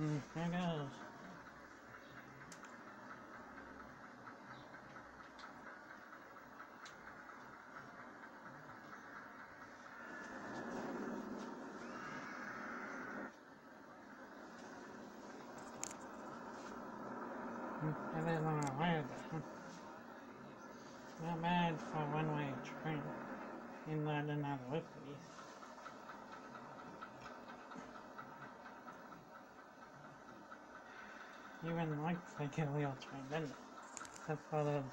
Mm, goes. Mm, It is on a way, not bad for one-way train inland and out of Whitby. Even like wheel train, it? Except for those